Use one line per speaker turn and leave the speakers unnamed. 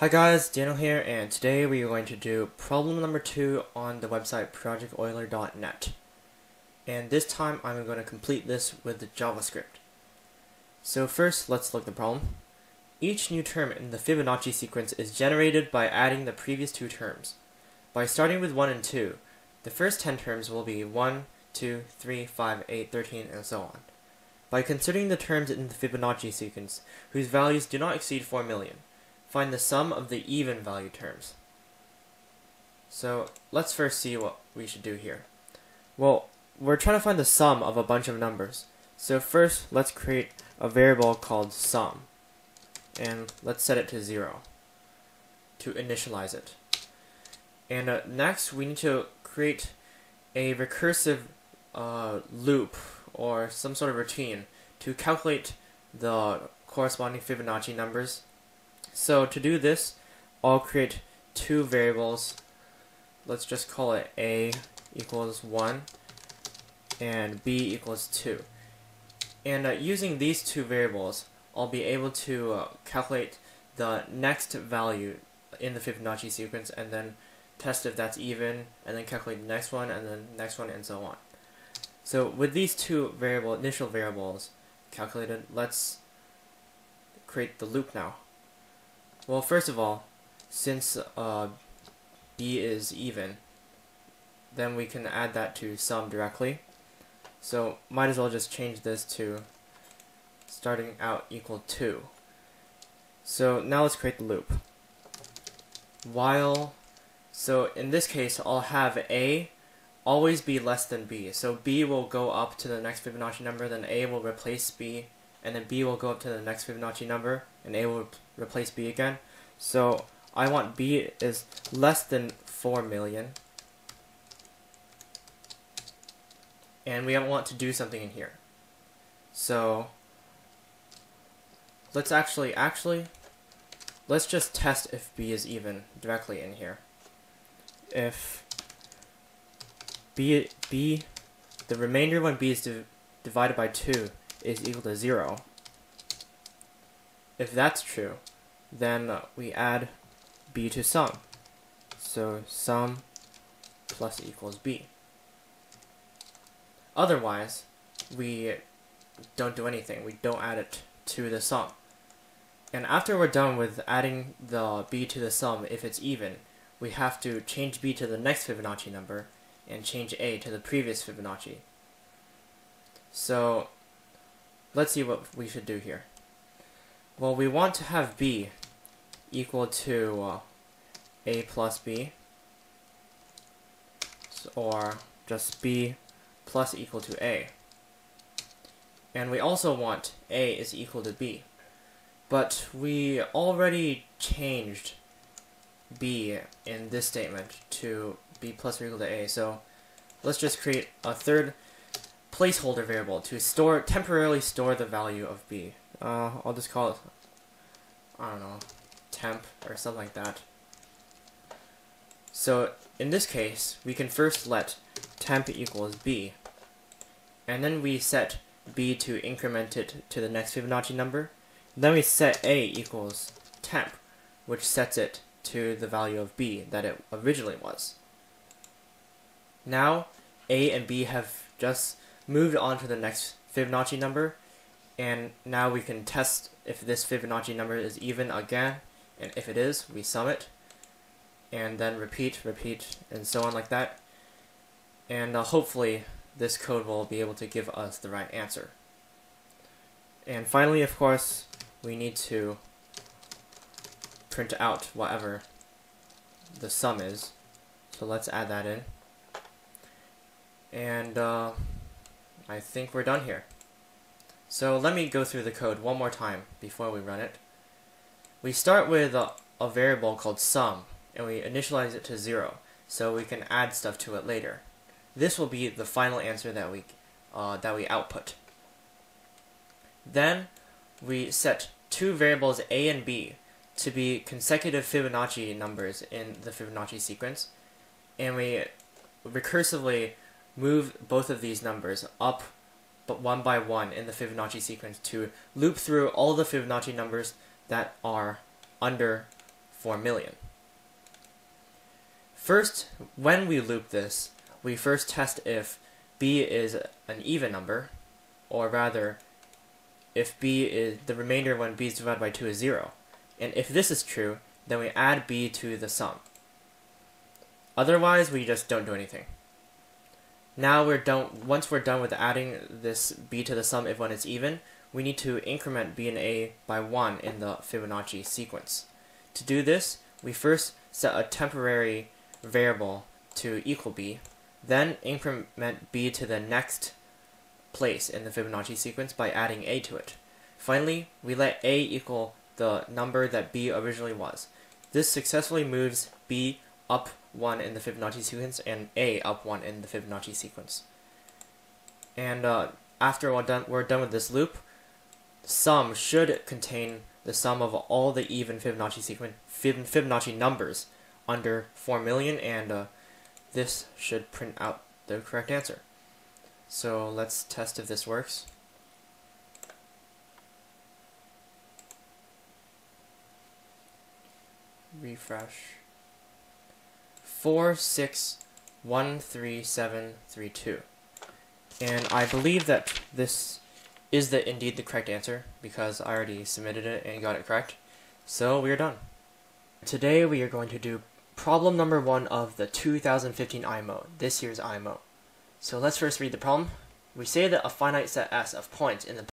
Hi guys, Daniel here, and today we are going to do problem number two on the website projecteuler.net. And this time I'm going to complete this with JavaScript. So first, let's look at the problem. Each new term in the Fibonacci sequence is generated by adding the previous two terms. By starting with 1 and 2, the first 10 terms will be 1, 2, 3, 5, 8, 13, and so on. By considering the terms in the Fibonacci sequence, whose values do not exceed 4 million, find the sum of the even value terms. So let's first see what we should do here. Well, we're trying to find the sum of a bunch of numbers. So first, let's create a variable called sum. And let's set it to 0 to initialize it. And uh, next, we need to create a recursive uh, loop or some sort of routine to calculate the corresponding Fibonacci numbers so to do this, I'll create two variables. Let's just call it a equals 1 and b equals 2. And uh, using these two variables, I'll be able to uh, calculate the next value in the Fibonacci sequence and then test if that's even and then calculate the next one and then the next one and so on. So with these two variable initial variables calculated, let's create the loop now. Well, first of all, since uh, b is even, then we can add that to sum directly. So might as well just change this to starting out equal 2. So now let's create the loop. While, so in this case, I'll have a always be less than b. So b will go up to the next Fibonacci number, then a will replace b, and then b will go up to the next Fibonacci number, and a will replace b again. So I want b is less than 4 million. And we want to do something in here. So let's actually, actually, let's just test if b is even directly in here. If b, b the remainder when b is div divided by 2 is equal to 0, if that's true, then we add b to sum. So sum plus equals b. Otherwise, we don't do anything. We don't add it to the sum. And after we're done with adding the b to the sum, if it's even, we have to change b to the next Fibonacci number and change a to the previous Fibonacci. So let's see what we should do here. Well, we want to have b equal to uh, a plus b, or just b plus equal to a. And we also want a is equal to b. But we already changed b in this statement to b plus or equal to a, so let's just create a third placeholder variable to store temporarily store the value of b. Uh, I'll just call it, I don't know, temp or something like that. So in this case, we can first let temp equals b, and then we set b to increment it to the next Fibonacci number. Then we set a equals temp, which sets it to the value of b that it originally was. Now, a and b have just moved on to the next Fibonacci number, and now we can test if this Fibonacci number is even again and if it is, we sum it, and then repeat, repeat, and so on like that. And uh, hopefully this code will be able to give us the right answer. And finally, of course, we need to print out whatever the sum is. So let's add that in. And uh, I think we're done here. So let me go through the code one more time before we run it. We start with a, a variable called sum, and we initialize it to 0, so we can add stuff to it later. This will be the final answer that we, uh, that we output. Then we set two variables a and b to be consecutive Fibonacci numbers in the Fibonacci sequence, and we recursively move both of these numbers up but one by one in the Fibonacci sequence to loop through all the Fibonacci numbers that are under 4 million. First, when we loop this, we first test if b is an even number, or rather, if b is the remainder when b is divided by 2 is 0. And if this is true, then we add b to the sum. Otherwise, we just don't do anything. Now we're done. Once we're done with adding this b to the sum if when it's even, we need to increment b and a by 1 in the Fibonacci sequence. To do this, we first set a temporary variable to equal b, then increment b to the next place in the Fibonacci sequence by adding a to it. Finally, we let a equal the number that b originally was. This successfully moves b up 1 in the Fibonacci sequence and a up 1 in the Fibonacci sequence. And uh, after we're done, we're done with this loop, sum should contain the sum of all the even Fibonacci sequence Fibonacci numbers under 4 million and uh, this should print out the correct answer. So let's test if this works. Refresh. 461372. And I believe that this is the indeed the correct answer because I already submitted it and got it correct. So we are done. Today we are going to do problem number one of the 2015 IMO, this year's IMO. So let's first read the problem. We say that a finite set S of points in the